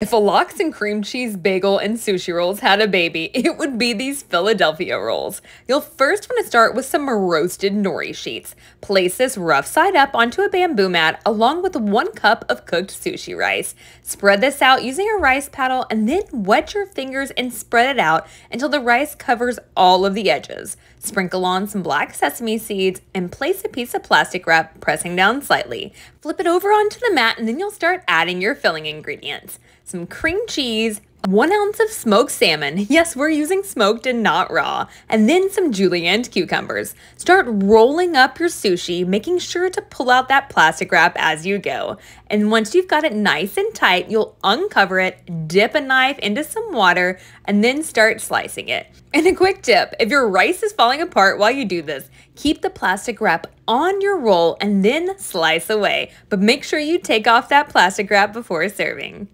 If a lox and cream cheese bagel and sushi rolls had a baby, it would be these Philadelphia rolls. You'll first want to start with some roasted nori sheets. Place this rough side up onto a bamboo mat along with one cup of cooked sushi rice. Spread this out using a rice paddle and then wet your fingers and spread it out until the rice covers all of the edges. Sprinkle on some black sesame seeds and place a piece of plastic wrap, pressing down slightly. Flip it over onto the mat and then you'll start adding your filling ingredients some cream cheese, one ounce of smoked salmon. Yes, we're using smoked and not raw. And then some julienne cucumbers. Start rolling up your sushi, making sure to pull out that plastic wrap as you go. And once you've got it nice and tight, you'll uncover it, dip a knife into some water, and then start slicing it. And a quick tip, if your rice is falling apart while you do this, keep the plastic wrap on your roll and then slice away. But make sure you take off that plastic wrap before serving.